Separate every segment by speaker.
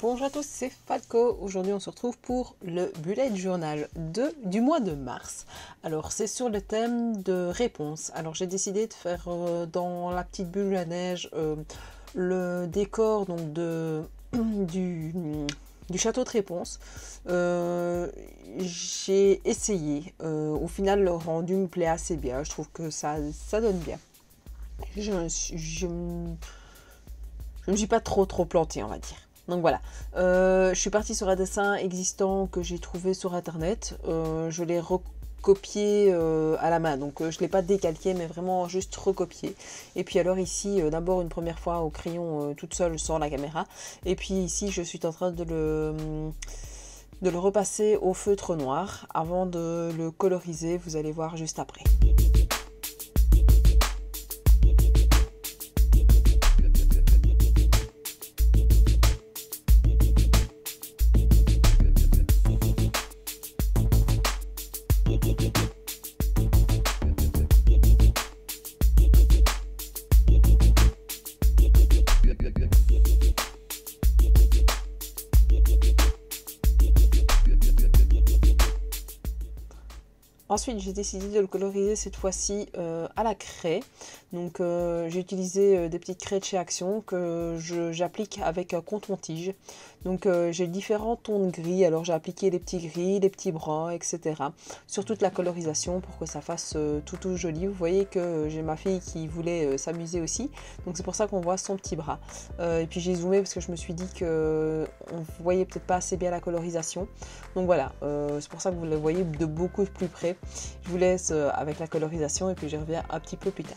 Speaker 1: Bonjour à tous, c'est Falco. Aujourd'hui, on se retrouve pour le bullet journal de, du mois de mars. Alors, c'est sur le thème de réponse. Alors, j'ai décidé de faire euh, dans la petite bulle à neige euh, le décor donc de du, du château de réponse. Euh, j'ai essayé. au final, le rendu me plaît assez bien. Je trouve que ça, ça donne bien. Je, je, me suis pas trop trop planté, on va dire. Donc voilà, euh, je suis partie sur un dessin existant que j'ai trouvé sur internet. Euh, je l'ai recopié euh, à la main, donc je ne l'ai pas décalqué, mais vraiment juste recopié. Et puis alors ici, d'abord une première fois au crayon toute seule sans la caméra. Et puis ici, je suis en train de le de le repasser au feutre noir avant de le coloriser, vous allez voir juste après. Ensuite, j'ai décidé de le coloriser cette fois-ci euh, à la craie. Donc, euh, j'ai utilisé euh, des petites craies chez Action que j'applique avec un coton-tige. Donc, j'ai différents tons de gris. Alors, j'ai appliqué les petits gris, les petits bruns, etc. Sur toute la colorisation pour que ça fasse tout tout joli. Vous voyez que j'ai ma fille qui voulait s'amuser aussi. Donc, c'est pour ça qu'on voit son petit bras. et puis, j'ai zoomé parce que je me suis dit que on voyait peut-être pas assez bien la colorisation. Donc, voilà. c'est pour ça que vous le voyez de beaucoup plus près. Je vous laisse euh, avec la colorisation et puis je reviens un petit peu plus tard.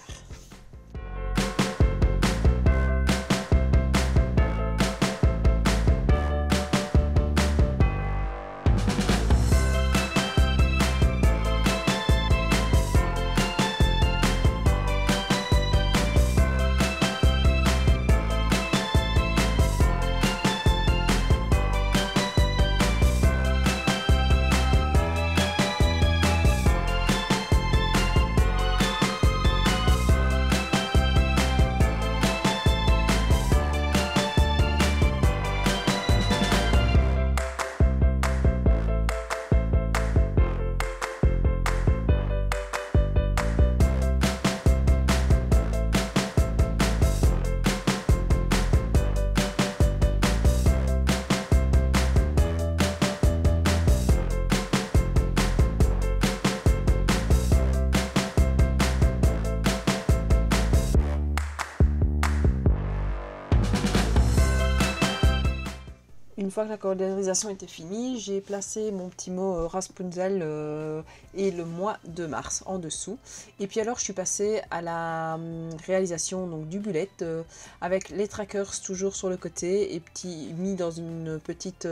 Speaker 1: Une fois que la colorisation était finie, j'ai placé mon petit mot euh, Raspunzel euh, et le mois de mars en dessous. Et puis alors je suis passée à la hum, réalisation donc, du bullet euh, avec les trackers toujours sur le côté et petit, mis dans une petite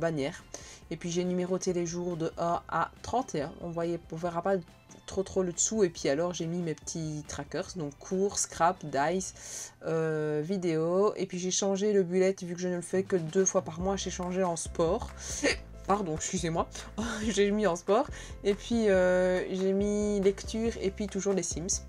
Speaker 1: bannière. Et puis j'ai numéroté les jours de 1 à 31. On on verra pas trop trop le dessous. Et puis alors j'ai mis mes petits trackers. Donc cours, scrap, dice, euh, vidéo. Et puis j'ai changé le bullet vu que je ne le fais que deux fois par mois. J'ai changé en sport. Pardon excusez-moi. J'ai mis en sport. Et puis euh, j'ai mis lecture et puis toujours les Sims.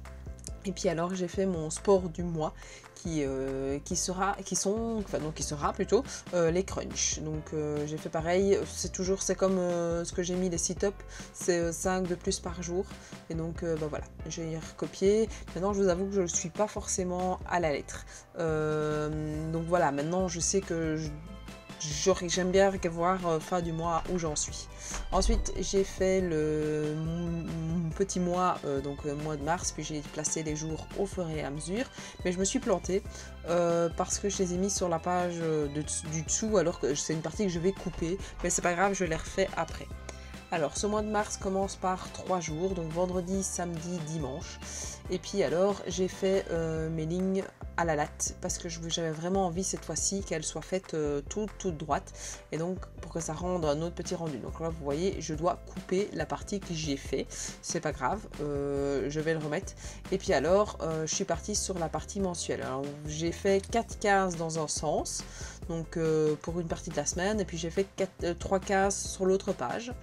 Speaker 1: Et puis alors j'ai fait mon sport du mois qui, euh, qui sera qui sont enfin donc qui sera plutôt euh, les crunch. Donc euh, j'ai fait pareil, c'est toujours c'est comme ce que j'ai mis les sit-up, c'est 5 de plus par jour. Et donc bah voilà, j'ai recopié. Maintenant je vous avoue que je ne suis pas forcément à la lettre. donc voilà, maintenant je sais que je j'aime bien voir euh, fin du mois où j'en suis. Ensuite, j'ai fait le petit mois, euh, donc le mois de mars, puis j'ai placé les jours au fur et à mesure. Mais je me suis plantée euh, parce que je les ai mis sur la page du dessous, alors que c'est une partie que je vais couper. Mais c'est pas grave, je les refais après. Alors, ce mois de mars commence par trois jours, donc vendredi, samedi, dimanche. Et puis alors, j'ai fait euh, mes lignes à la latte parce que j'avais vraiment envie cette fois-ci qu'elles soient faites euh, toutes, toutes droites. Et donc, pour que ça rende un autre petit rendu. Donc là, vous voyez, je dois couper la partie que j'ai fait. C'est pas grave, euh, je vais le remettre. Et puis alors, je suis partie sur la partie mensuelle. J'ai fait 4 cases dans un sens donc pour une partie de la semaine et puis j'ai fait 3 cases sur l'autre page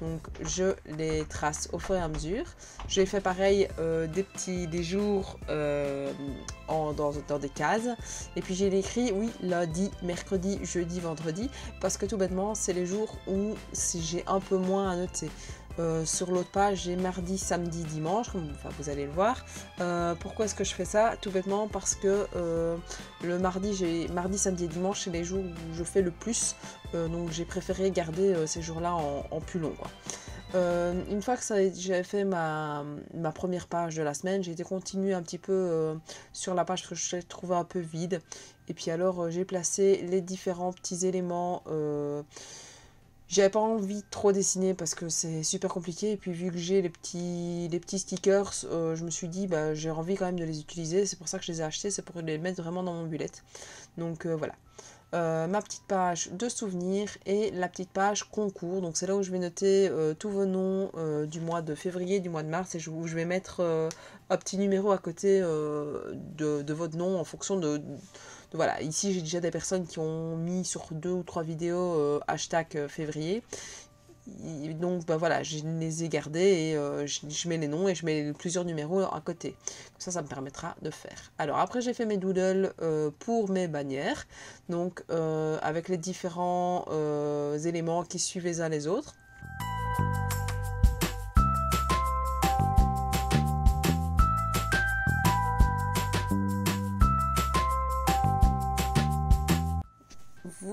Speaker 1: donc je les trace au fur et à mesure. J'ai fait pareil euh, des petits des jours euh, dans, des cases. Et puis j'ai écrit oui lundi, mercredi, jeudi, vendredi. Parce que tout bêtement c'est les jours où j'ai un peu moins à noter. Euh, sur l'autre page, j'ai mardi, samedi, dimanche, enfin, vous allez le voir. pourquoi est-ce que je fais ça? Tout bêtement parce que le mardi, j'ai mardi, samedi et dimanche, c'est les jours où je fais le plus. donc j'ai préféré garder ces jours-là en, plus long. Euh, une fois que j'avais fait ma, première page de la semaine, j'ai été continuer un petit peu euh, sur la page que je trouvais un peu vide. Et puis alors euh, j'ai placé les différents petits éléments. j'avais pas envie de trop dessiner parce que c'est super compliqué. Et puis vu que j'ai les petits, les petits stickers, je me suis dit bah, j'ai envie quand même de les utiliser. C'est pour ça que je les ai achetés, c'est pour les mettre vraiment dans mon bullet. Donc voilà. Euh, ma petite page de souvenirs et la petite page concours. Donc c'est là où je vais noter euh, tous vos noms euh, du mois de février, du mois de mars et où je vais mettre un petit numéro à côté de, votre nom en fonction de, voilà. Ici j'ai déjà des personnes qui ont mis sur deux ou trois vidéos hashtag février donc bah voilà, je les ai gardés et euh, je, mets les noms et je mets plusieurs numéros à côté. ça, ça me permettra de faire. Alors après, j'ai fait mes doodles euh, pour mes bannières, donc euh, avec les différents éléments qui suivent les uns les autres.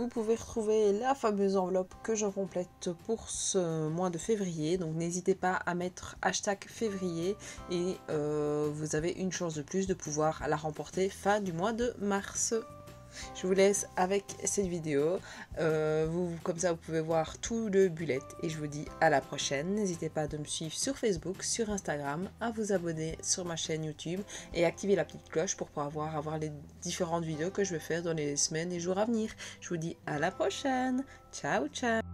Speaker 1: Vous pouvez retrouver la fameuse enveloppe que je complète pour ce mois de février. Donc n'hésitez pas à mettre hashtag février et euh, vous avez une chance de plus de pouvoir la remporter fin du mois de mars. Je vous laisse avec cette vidéo. Euh, vous, comme ça, vous pouvez voir tout le bullet. Et je vous dis à la prochaine. N'hésitez pas de me suivre sur Facebook, sur Instagram, à vous abonner sur ma chaîne YouTube et activer la petite cloche pour pouvoir avoir les différentes vidéos que je vais faire dans les semaines et jours à venir. Je vous dis à la prochaine. Ciao, ciao